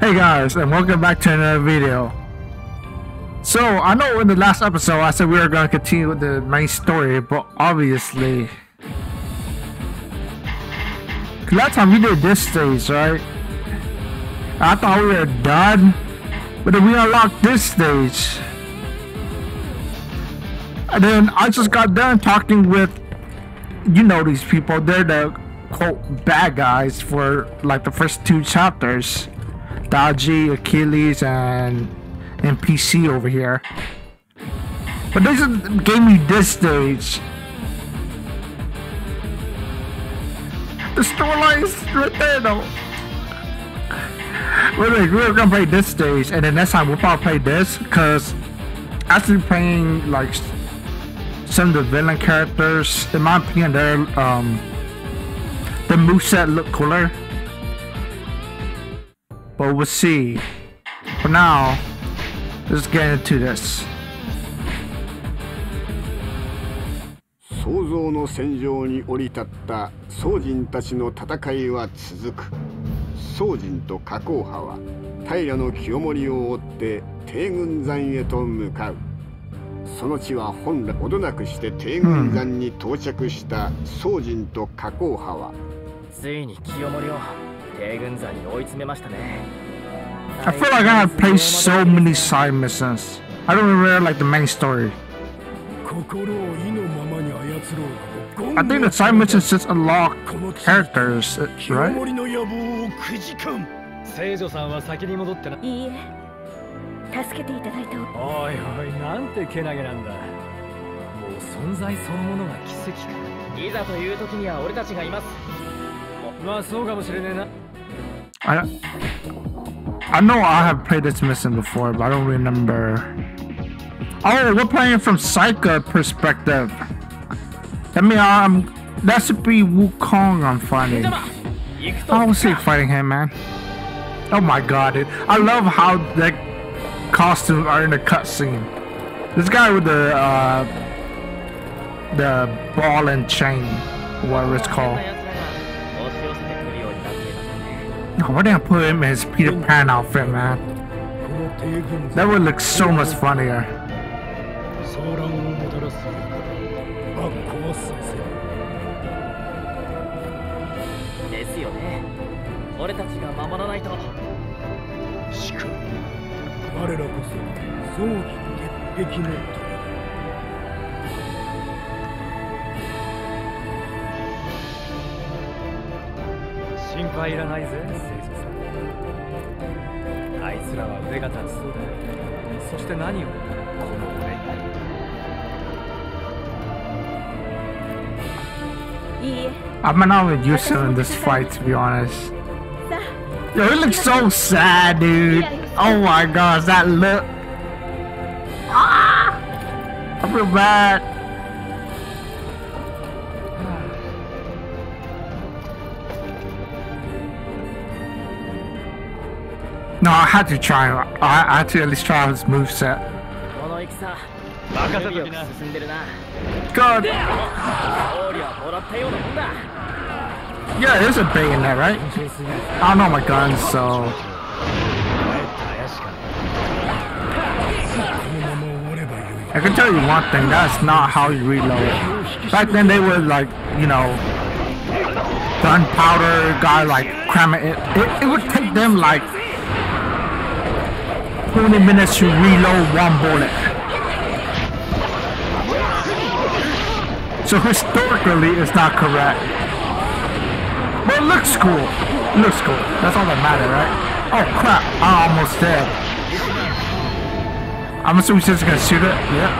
Hey guys, and welcome back to another video. So, I know in the last episode I said we were going to continue with the main story, but obviously... Last time we did this stage, right? I thought we were done, but then we unlocked this stage. And then I just got done talking with, you know these people, they're the quote bad guys for like the first two chapters. Da Ji, Achilles, and NPC over here. But just gave me this stage. The storyline is right there though. We're, we're gonna play this stage, and then next time we'll probably play this, because actually playing like some of the villain characters, in my opinion, they're um the moveset look cooler. But we'll see. For now, let's get into this. 創造の戦場に降り立った宗人たちの戦いは続く宗人と加工派は平清盛を追って帝軍山へと向かうその地は本来ほどなくして帝軍山に到着した宗人と加工派は、ついに清盛を帝軍山に追い詰めましたね I feel like I have played so many side missions. I don't remember like the main story. I think the side missions just unlock characters, right? 聖女さんは先に戻ってないいえ助けていただいたおいおいなんてけなげなんだもう存在そのものが奇跡かいざという時には俺たちがいますまあそうかもしれねえな I, I know I have played this mission before, but I don't remember. Oh, we're playing from Saika perspective. I mean um, that should be Wukong I'm fighting. I will see fighting him, man. Oh my god, dude. I love how the costumes are in the cutscene. This guy with the uh, the ball and chain, whatever it's called. Oh, why didn't I put him in his Peter Pan outfit, man? That would look so much funnier. 騒乱をもたらす悪行はさせですよね俺たちが守らないとしかり我らこそ葬儀鉄壁の鳥心配いらないぜ聖女さんあいつらは腕が立ちそうだそして何よりこの俺いいえ I'm not even used to in this fight, to be honest. さ Yo, it looks so sad, dude. Oh my gosh, that look. Ah! I feel bad. No, I had to try. I, I had to at least try his moveset. God! Yeah, there's a bay in there, right? I don't know my guns, so... I can tell you one thing, that's not how you reload. Back then they were like, you know, gunpowder guy like cramming it. it. It would take them like 20 minutes to reload one bullet. So historically it's not correct. But it looks cool. It looks cool. That's all that matters, right? Oh crap, I'm almost dead. I'm assuming she's gonna shoot it. Yeah.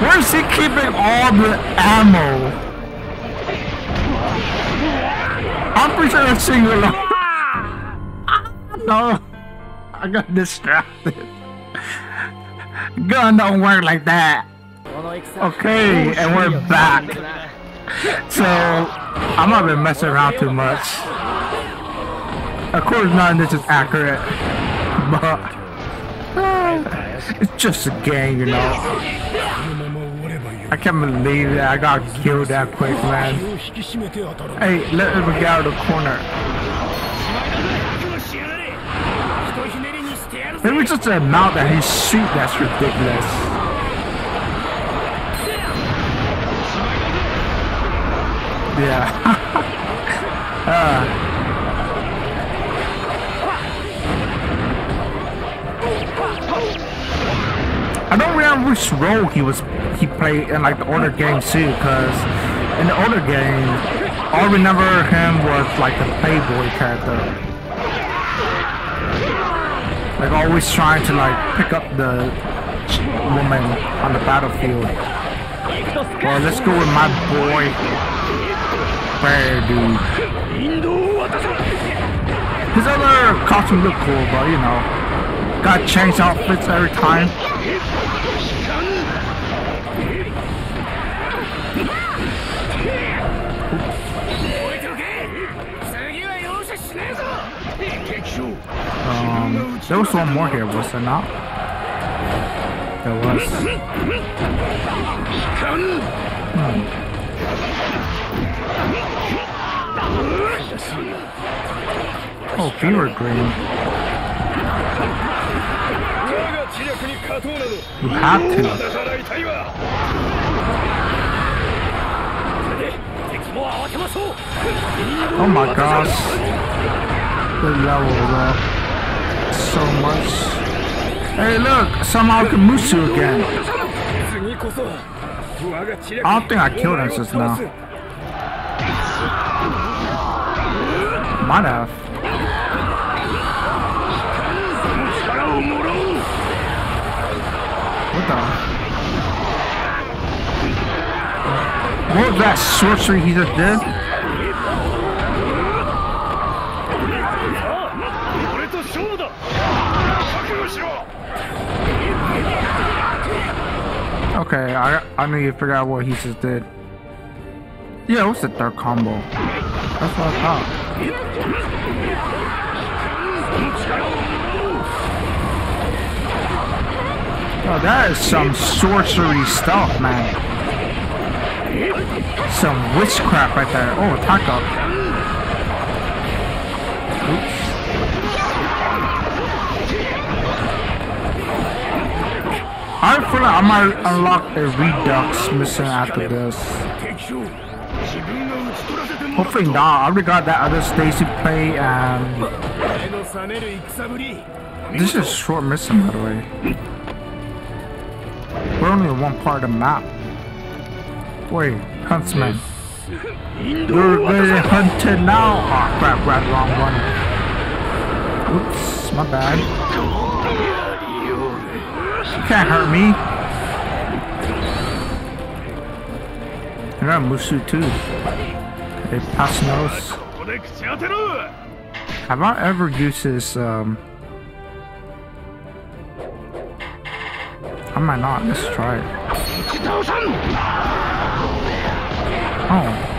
Where is he keeping all the ammo? I'm pretty sure that's single. No, I got distracted. Gun don't work like that. Okay, and we're back. So, I'm not been messing around too much. Of course, none of this is accurate, but it's just a game, you know. I can't believe that I got killed that quick, man. Hey, let me get out of the corner. It was just the amount that he shoot that's ridiculous. Yeah. uh. I don't remember which role he was he played in like the older games too, cause in the older game, all I remember him was like the playboy character. Like always trying to like pick up the woman on the battlefield. Well, let's go with my boy, Bear Dude. His other costume look cool, but you know, got changed outfits every time. Um, there was one more here, was there not? There was. Hmm. Oh, we green. You have to. Oh my gosh. Good level, though so much. Hey look, somehow I can again. I don't think I killed him just now. Might have. What the? What was that sorcery he just did? Okay, I I need to figure out what he just did. Yeah, what's the third combo? That's what I thought. Oh, that is some sorcery stuff, man. Some witchcraft right there. Oh, attack up. I feel like I might unlock a Redux mission after this. Hopefully not. I already got that other Stacy play and... This is short mission, by the way. We're only one part of the map. Wait, Huntsman. We're really hunted now! Oh crap, wrong one. Oops, my bad can't hurt me. You're Musou too. They pass. Have I ever used this, um... I might not, let's try it. Oh.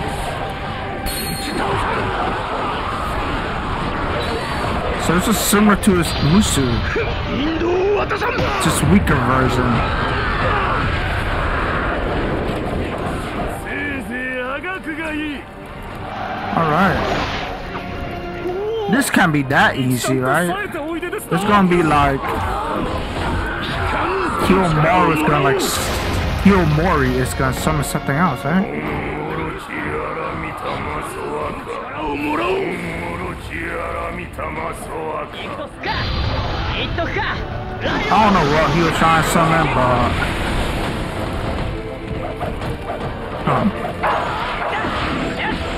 So this is similar to his Musou just weaker version. Alright. This can't be that easy, right? It's gonna be like... Kiyomori is gonna like... Kiyomori is gonna summon something else, right? It I don't know what he was trying to summon, but... Huh.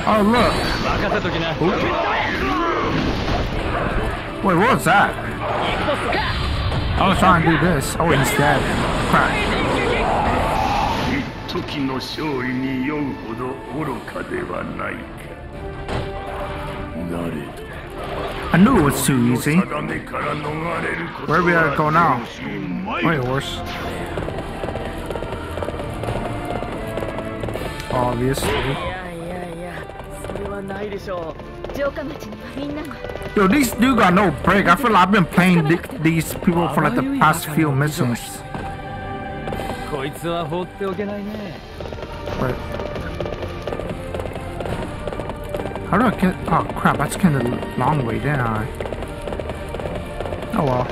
Oh, look. 任せときな Wait, what was that? I was trying to do this. Oh, wait, he's dead. Crap. 時の勝利に酔うほど愚かではないかなれど I knew it was too easy. Where we gotta go now? My horse. Obviously. Yo, these dudes got no break. I feel like I've been playing th these people for like the past few missions. Wait. How do I get? Oh crap! I came the long way, didn't I? Oh well.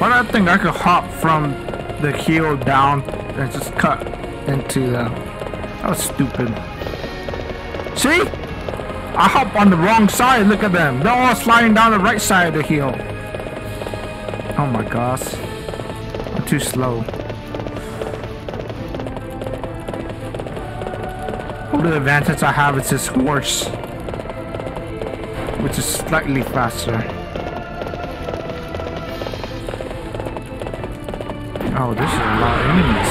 But I think I could hop from the heel down and just cut into the. That was stupid. See? I hop on the wrong side. Look at them. They're all sliding down the right side of the heel. Oh my gosh. I'm too slow. The advantage I have is this horse, which is slightly faster. Oh, this is a lot of enemies.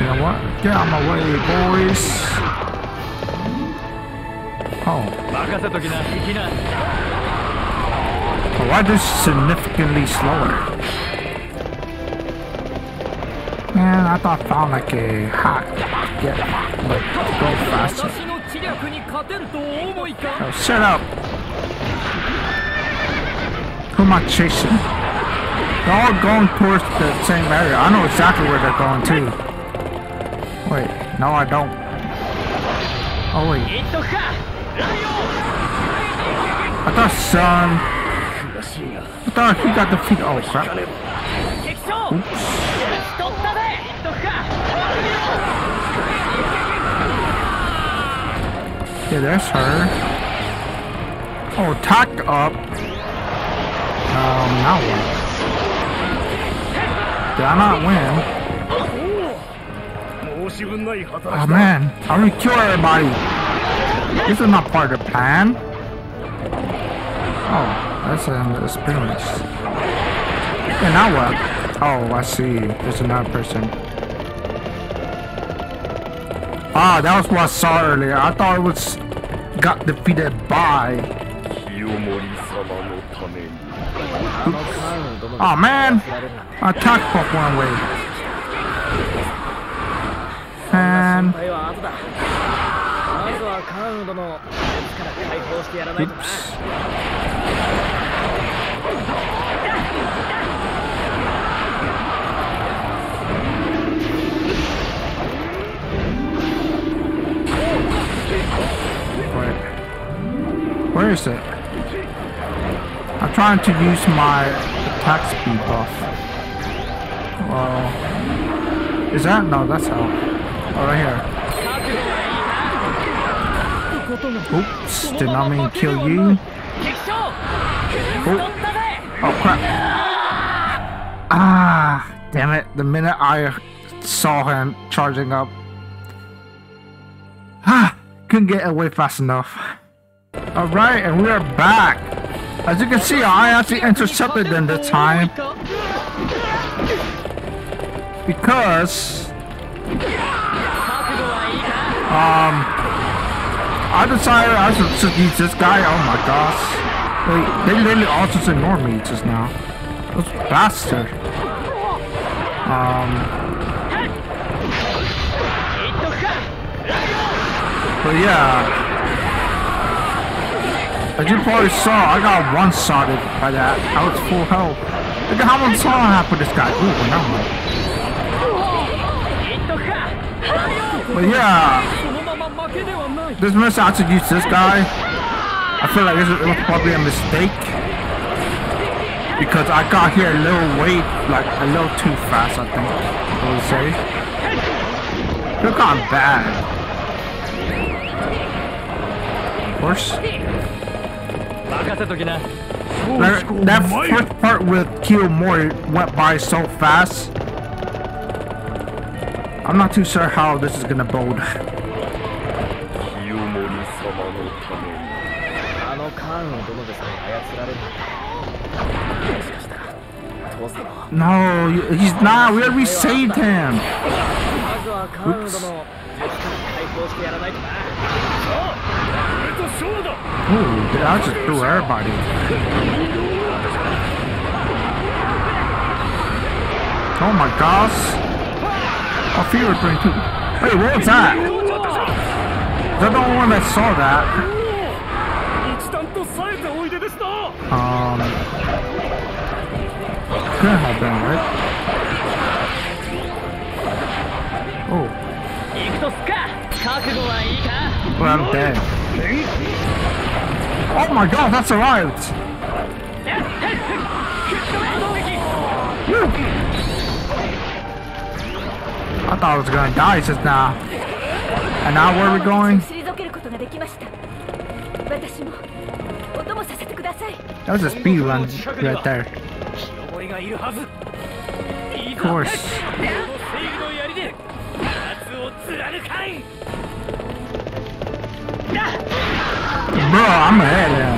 You know what? Get out of my way, boys. Oh. Oh, why this significantly slower? Man, I thought found like a hot get but go faster. Oh, shut up! Who am I chasing? They're all going towards the same area. I know exactly where they're going to. Wait, no I don't. Oh wait. I thought son... I thought he got the feet. Oh crap. Oops. Yeah, that's her. Oh, talk up. Um, now what? Did I not win? Oh man, I'm gonna kill everybody. This is not part of the plan. Oh, that's an experience. And now what? Oh, I see. There's another person. Ah, that was what I saw earlier. I thought it was got defeated by. Yumori sama no Oops. Oh man! Attack pop one way. And. Oops. Where is it? I'm trying to use my attack speed buff. Well, is that? No, that's how. Oh, right here. Oops, did not mean to kill you. Oh, oh crap. Ah, damn it. The minute I saw him charging up, couldn't get away fast enough. Alright, and we are back. As you can see, I actually intercepted them this time. Because... Um... I decided I should, should use this guy. Oh my gosh. Wait, they literally all just ignored me just now. Those bastards. Um... But yeah. As you probably saw, I got one-sided by that. I was full health. Look at how much time I have for this guy. Ooh. But yeah. This mess actually use this guy. I feel like this was probably a mistake. Because I got here a little late, like a little too fast, I think. I would say. Look how bad. course. That, that first part with Kiyomori went by so fast. I'm not too sure how this is gonna bode. No, he's not. We already saved him. Oops. Ooh, I just threw everybody. Oh my gosh. I feel it pretty too. Hey, what was that? They're the only one that saw that. Um. Could have been, right? Oh. But I'm dead thing. Oh my god, that's a riot! I thought I was gonna die just now. And now where are we going? That was a speed run right there. Of course. Bro, I'm ahead now.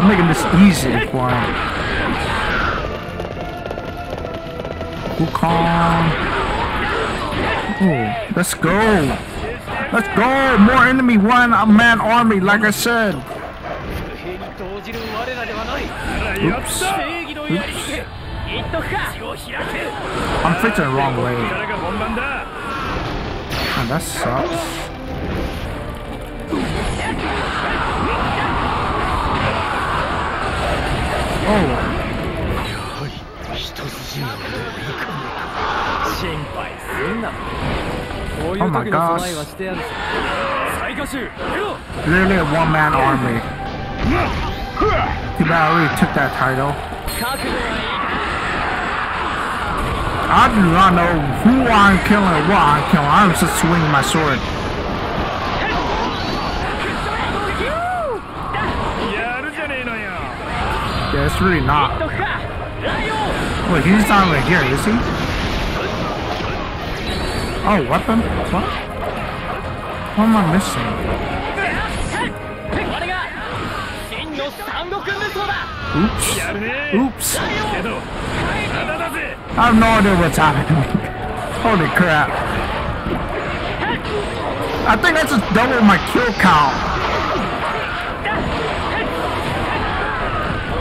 I'm making this easy for him. Wukong. Ooh, let's go. Let's go. More enemy, one man army, like I said. Oops. Oops. I'm fixing the wrong way. And that sucks. 番だ Oh, that sucks. Oh, 一筋縄ではいかぬ心配すんなこうい Oh う my 時の gosh. 備えはしてやるさ最下手出ろ literally a one man army. Too bad I already took that title. 覚悟はいい I do not know who I'm killing or what I'm killing. I'm just swinging my sword. It's really not. Wait, he's not right here, is he? Oh, weapon? What? What am I missing? Oops. Oops. I have no idea what's happening. Holy crap. I think I just doubled my kill count.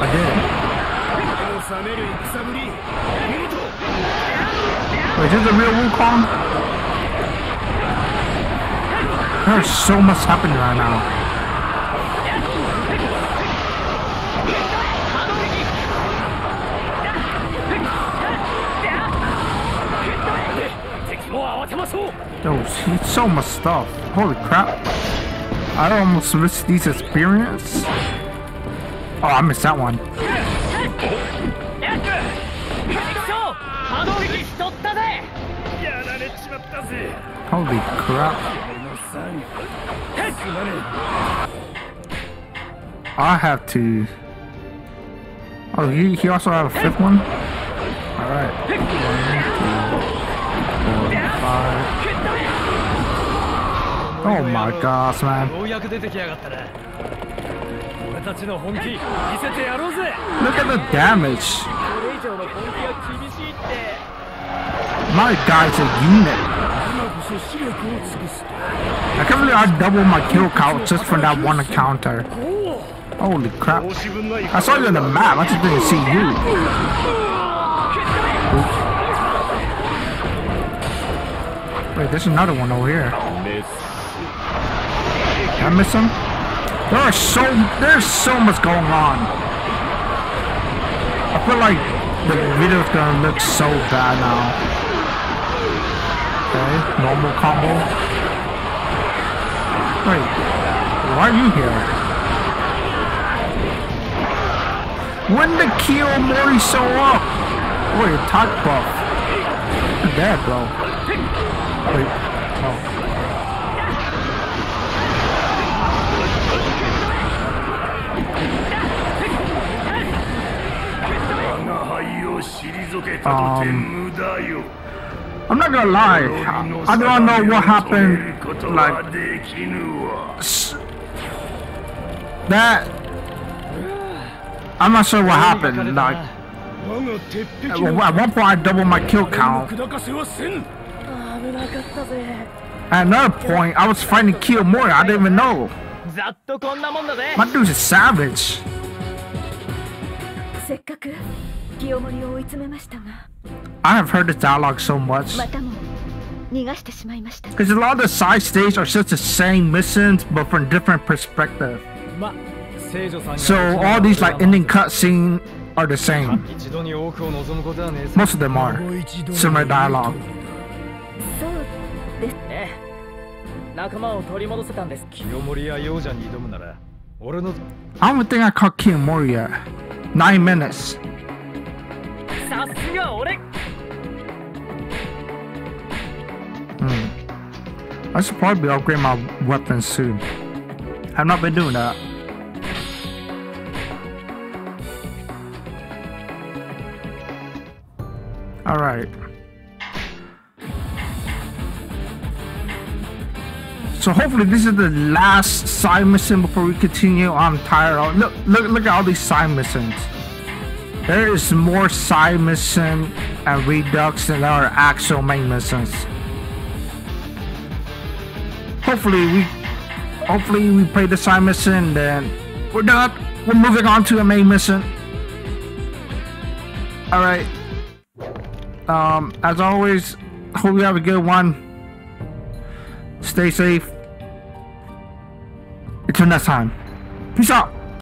I. Wait, is this a real Wukong? There's so much happening right now. Oh, so much stuff. Holy crap. I almost missed this experience. Oh, I missed that one. Holy crap. I have to... Oh, he, he also had a fifth one? Alright. Oh my gosh, man. たな俺たちの本気見せてやろうぜ Look at the damage. これ以上の本気は厳しいって My guy's a unit. 今こそ視力を尽くすと I can't believe I doubled my kill count just for that one encounter. Holy crap. I saw you on the map, I just didn't see you. Oops. Wait, there's another one over here. Did I miss him? There are so there's so much going on. I feel like the video's gonna look so bad now. Okay, normal combo. Wait, why are you here? When did Kiyomori show up? Wait, attack buff. Dead, bro. Wait, um, I'm not gonna lie, I, I don't know what happened, like, that, I'm not sure what happened, like, at one point I doubled my kill count, at another point I was fighting Kiyomori, I didn't even know, my dude's a savage. I have heard the dialogue so much. Because a lot of the side stages are such the same missions, but from different perspective. So all these like ending cutscenes are the same. Most of them are similar dialogue. I don't think I caught Kiyomori yet. Nine minutes. さすが俺 Hmm. I should probably upgrade my weapons soon. Have not been doing that. Alright. So hopefully this is the last side mission before we continue. I'm tired of look look look at all these side missions. There is more side mission and redux than our actual main missions. Hopefully we hopefully we play the side mission then we're done. We're moving on to the main mission. Alright. Um as always, hope you have a good one. Stay safe. Until next time. Peace out.